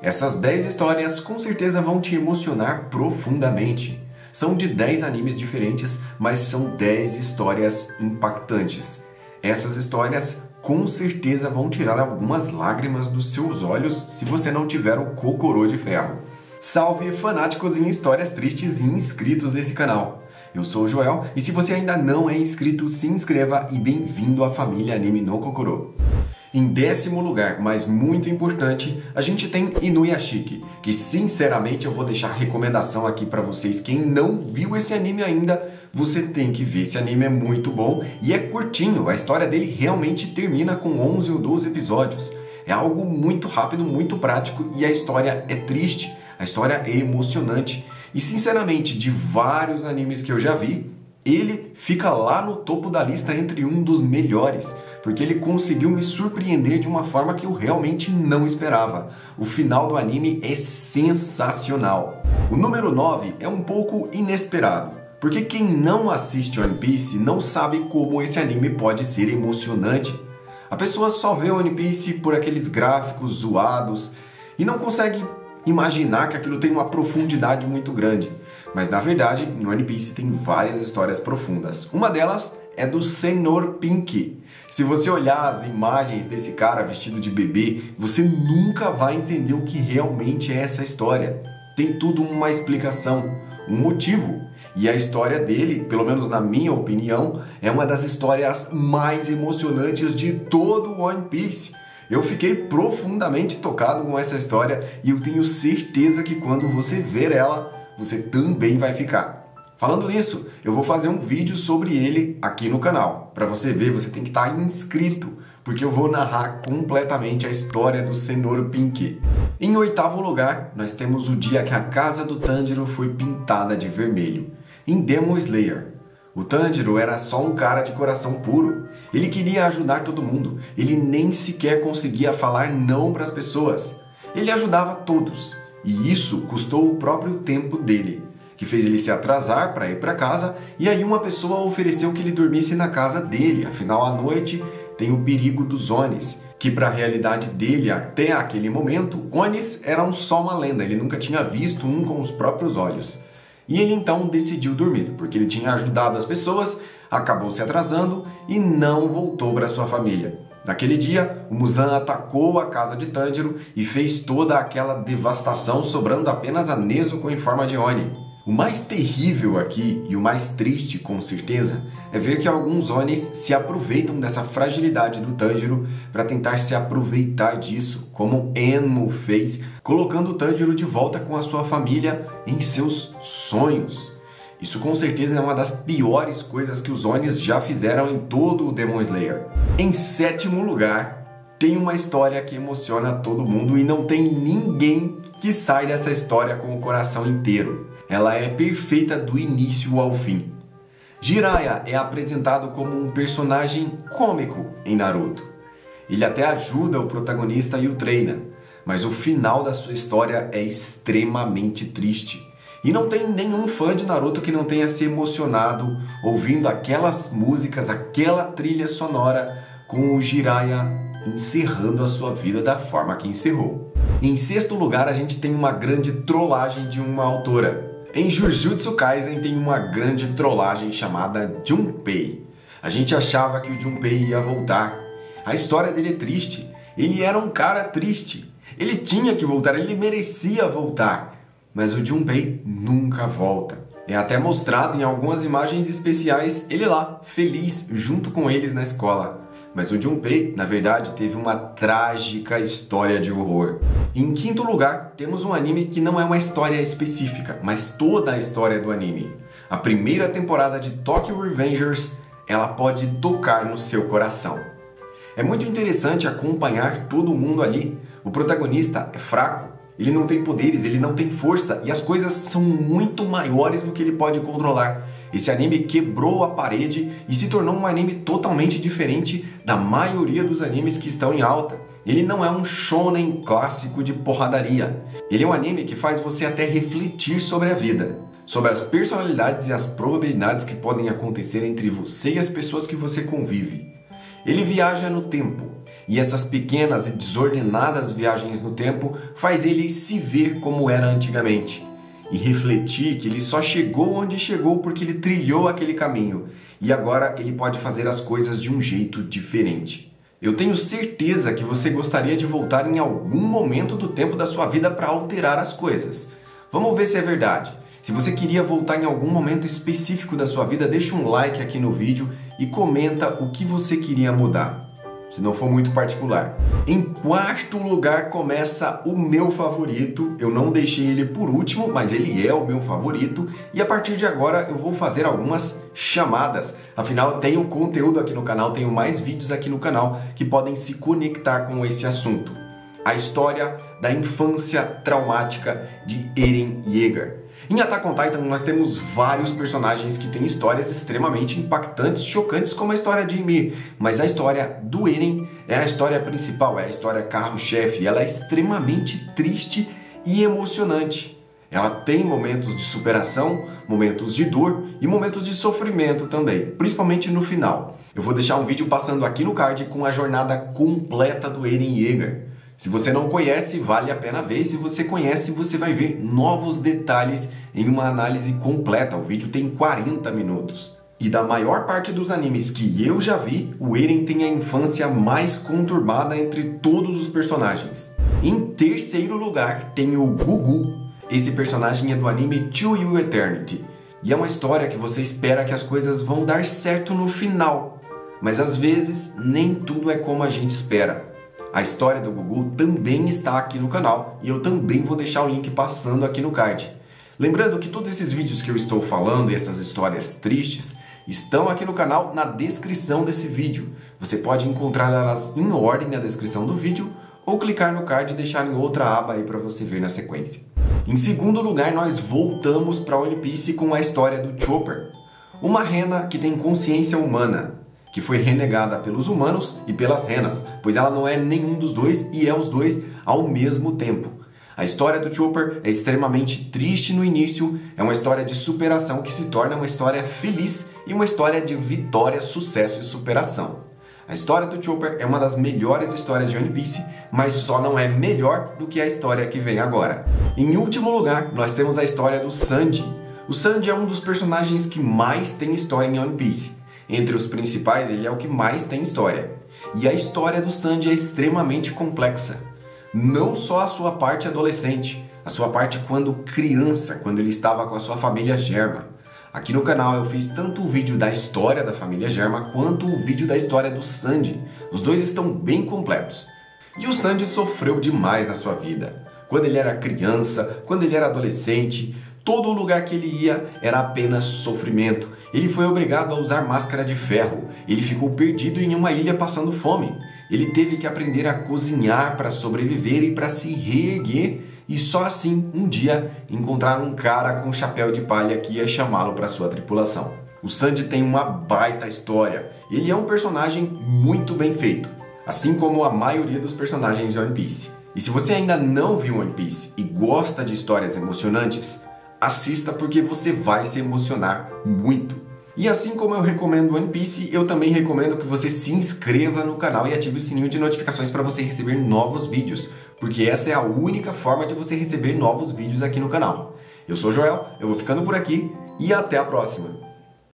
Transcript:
Essas 10 histórias com certeza vão te emocionar profundamente. São de 10 animes diferentes, mas são 10 histórias impactantes. Essas histórias com certeza vão tirar algumas lágrimas dos seus olhos se você não tiver o Kokoro de ferro. Salve fanáticos em histórias tristes e inscritos nesse canal. Eu sou o Joel e se você ainda não é inscrito, se inscreva e bem-vindo à família Anime no Kokoro. Em décimo lugar, mas muito importante, a gente tem Inuyashiki, que sinceramente eu vou deixar recomendação aqui para vocês. Quem não viu esse anime ainda, você tem que ver. Esse anime é muito bom e é curtinho. A história dele realmente termina com 11 ou 12 episódios. É algo muito rápido, muito prático e a história é triste. A história é emocionante. E sinceramente, de vários animes que eu já vi, ele fica lá no topo da lista entre um dos melhores porque ele conseguiu me surpreender de uma forma que eu realmente não esperava. O final do anime é sensacional. O número 9 é um pouco inesperado, porque quem não assiste One Piece não sabe como esse anime pode ser emocionante. A pessoa só vê One Piece por aqueles gráficos zoados e não consegue imaginar que aquilo tem uma profundidade muito grande. Mas na verdade, em One Piece tem várias histórias profundas. Uma delas é do Senhor Pink. Se você olhar as imagens desse cara vestido de bebê, você nunca vai entender o que realmente é essa história. Tem tudo uma explicação, um motivo. E a história dele, pelo menos na minha opinião, é uma das histórias mais emocionantes de todo One Piece. Eu fiquei profundamente tocado com essa história e eu tenho certeza que quando você ver ela, você também vai ficar. Falando nisso, eu vou fazer um vídeo sobre ele aqui no canal. Para você ver, você tem que estar tá inscrito, porque eu vou narrar completamente a história do Senhor Pink. Em oitavo lugar, nós temos o dia que a casa do Tanjiro foi pintada de vermelho, em Demon Slayer. O Tanjiro era só um cara de coração puro. Ele queria ajudar todo mundo. Ele nem sequer conseguia falar não para as pessoas. Ele ajudava todos. E isso custou o próprio tempo dele que fez ele se atrasar para ir para casa, e aí uma pessoa ofereceu que ele dormisse na casa dele, afinal à noite tem o perigo dos Onis, que para a realidade dele até aquele momento, Onis eram só uma lenda, ele nunca tinha visto um com os próprios olhos. E ele então decidiu dormir, porque ele tinha ajudado as pessoas, acabou se atrasando e não voltou para sua família. Naquele dia, o Muzan atacou a casa de Tanjiro e fez toda aquela devastação, sobrando apenas a Nezuko em forma de Oni. O mais terrível aqui e o mais triste, com certeza, é ver que alguns Onis se aproveitam dessa fragilidade do Tanjiro para tentar se aproveitar disso, como Enmu fez, colocando o Tanjiro de volta com a sua família em seus sonhos. Isso com certeza é uma das piores coisas que os Onis já fizeram em todo o Demon Slayer. Em sétimo lugar, tem uma história que emociona todo mundo e não tem ninguém que sai dessa história com o coração inteiro ela é perfeita do início ao fim. Jiraiya é apresentado como um personagem cômico em Naruto. Ele até ajuda o protagonista e o treina, mas o final da sua história é extremamente triste. E não tem nenhum fã de Naruto que não tenha se emocionado ouvindo aquelas músicas, aquela trilha sonora com o Jiraiya encerrando a sua vida da forma que encerrou. Em sexto lugar, a gente tem uma grande trollagem de uma autora, em Jujutsu Kaisen tem uma grande trollagem chamada Junpei. A gente achava que o Junpei ia voltar. A história dele é triste. Ele era um cara triste. Ele tinha que voltar, ele merecia voltar. Mas o Junpei nunca volta. É até mostrado em algumas imagens especiais ele lá, feliz, junto com eles na escola. Mas o Junpei, na verdade, teve uma trágica história de horror. Em quinto lugar, temos um anime que não é uma história específica, mas toda a história do anime. A primeira temporada de Tokyo Revengers, ela pode tocar no seu coração. É muito interessante acompanhar todo mundo ali. O protagonista é fraco, ele não tem poderes, ele não tem força e as coisas são muito maiores do que ele pode controlar. Esse anime quebrou a parede e se tornou um anime totalmente diferente da maioria dos animes que estão em alta. Ele não é um shonen clássico de porradaria. Ele é um anime que faz você até refletir sobre a vida, sobre as personalidades e as probabilidades que podem acontecer entre você e as pessoas que você convive. Ele viaja no tempo. E essas pequenas e desordenadas viagens no tempo faz ele se ver como era antigamente e refletir que ele só chegou onde chegou porque ele trilhou aquele caminho e agora ele pode fazer as coisas de um jeito diferente. Eu tenho certeza que você gostaria de voltar em algum momento do tempo da sua vida para alterar as coisas. Vamos ver se é verdade. Se você queria voltar em algum momento específico da sua vida, deixa um like aqui no vídeo e comenta o que você queria mudar se não for muito particular. Em quarto lugar começa o meu favorito. Eu não deixei ele por último, mas ele é o meu favorito. E a partir de agora eu vou fazer algumas chamadas. Afinal, tenho conteúdo aqui no canal, tenho mais vídeos aqui no canal que podem se conectar com esse assunto. A história da infância traumática de Eren Yeager. Em Attack on Titan nós temos vários personagens que têm histórias extremamente impactantes, chocantes como a história de Ymir, mas a história do Eren é a história principal, é a história carro-chefe, ela é extremamente triste e emocionante. Ela tem momentos de superação, momentos de dor e momentos de sofrimento também, principalmente no final. Eu vou deixar um vídeo passando aqui no card com a jornada completa do Eren Yeager. Se você não conhece, vale a pena ver. Se você conhece, você vai ver novos detalhes em uma análise completa. O vídeo tem 40 minutos. E da maior parte dos animes que eu já vi, o Eren tem a infância mais conturbada entre todos os personagens. Em terceiro lugar tem o Gugu. Esse personagem é do anime To You Eternity. E é uma história que você espera que as coisas vão dar certo no final. Mas às vezes nem tudo é como a gente espera. A história do Gugu também está aqui no canal e eu também vou deixar o link passando aqui no card. Lembrando que todos esses vídeos que eu estou falando e essas histórias tristes estão aqui no canal na descrição desse vídeo. Você pode encontrar elas em ordem na descrição do vídeo ou clicar no card e deixar em outra aba aí para você ver na sequência. Em segundo lugar, nós voltamos para One Piece com a história do Chopper, uma rena que tem consciência humana que foi renegada pelos humanos e pelas renas, pois ela não é nenhum dos dois e é os dois ao mesmo tempo. A história do Chopper é extremamente triste no início, é uma história de superação que se torna uma história feliz e uma história de vitória, sucesso e superação. A história do Chopper é uma das melhores histórias de One Piece, mas só não é melhor do que a história que vem agora. Em último lugar, nós temos a história do Sanji. O Sanji é um dos personagens que mais tem história em One Piece. Entre os principais, ele é o que mais tem história. E a história do Sandy é extremamente complexa. Não só a sua parte adolescente, a sua parte quando criança, quando ele estava com a sua família Germa. Aqui no canal eu fiz tanto o vídeo da história da família Germa quanto o vídeo da história do Sandy. Os dois estão bem completos. E o Sandy sofreu demais na sua vida. Quando ele era criança, quando ele era adolescente, todo lugar que ele ia era apenas sofrimento. Ele foi obrigado a usar máscara de ferro. Ele ficou perdido em uma ilha passando fome. Ele teve que aprender a cozinhar para sobreviver e para se reerguer. E só assim, um dia, encontrar um cara com chapéu de palha que ia chamá-lo para sua tripulação. O Sandy tem uma baita história. Ele é um personagem muito bem feito, assim como a maioria dos personagens de One Piece. E se você ainda não viu One Piece e gosta de histórias emocionantes, assista porque você vai se emocionar muito. E assim como eu recomendo One Piece, eu também recomendo que você se inscreva no canal e ative o sininho de notificações para você receber novos vídeos, porque essa é a única forma de você receber novos vídeos aqui no canal. Eu sou Joel, eu vou ficando por aqui e até a próxima!